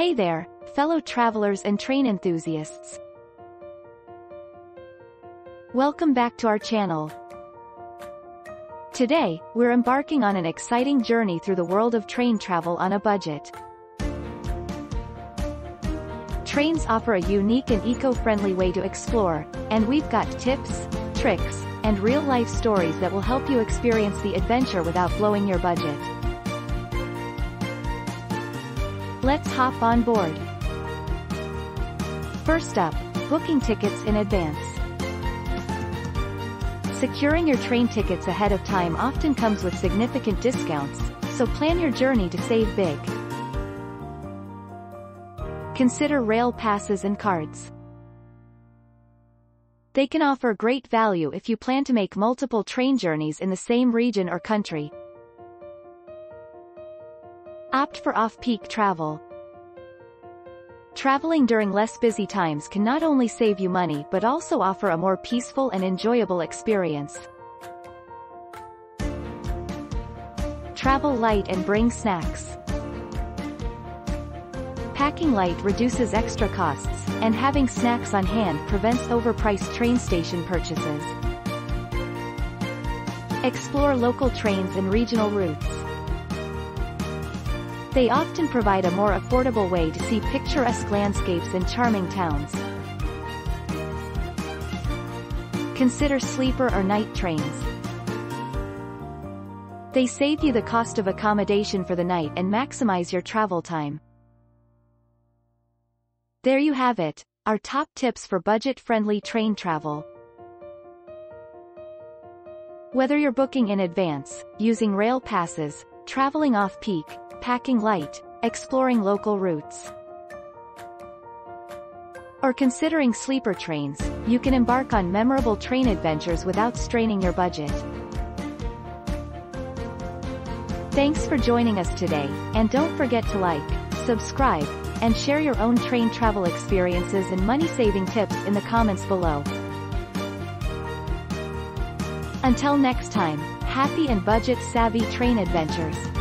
Hey there, fellow travelers and train enthusiasts. Welcome back to our channel. Today, we're embarking on an exciting journey through the world of train travel on a budget. Trains offer a unique and eco-friendly way to explore, and we've got tips, tricks, and real-life stories that will help you experience the adventure without blowing your budget. Let's hop on board. First up, booking tickets in advance. Securing your train tickets ahead of time often comes with significant discounts, so plan your journey to save big. Consider rail passes and cards. They can offer great value if you plan to make multiple train journeys in the same region or country. For off-peak travel. Traveling during less busy times can not only save you money but also offer a more peaceful and enjoyable experience. Travel light and bring snacks. Packing light reduces extra costs, and having snacks on hand prevents overpriced train station purchases. Explore local trains and regional routes. They often provide a more affordable way to see picturesque landscapes and charming towns. Consider sleeper or night trains. They save you the cost of accommodation for the night and maximize your travel time. There you have it, our top tips for budget-friendly train travel. Whether you're booking in advance, using rail passes, traveling off-peak, packing light, exploring local routes, or considering sleeper trains, you can embark on memorable train adventures without straining your budget. Thanks for joining us today, and don't forget to like, subscribe, and share your own train travel experiences and money-saving tips in the comments below. Until next time, happy and budget-savvy train adventures.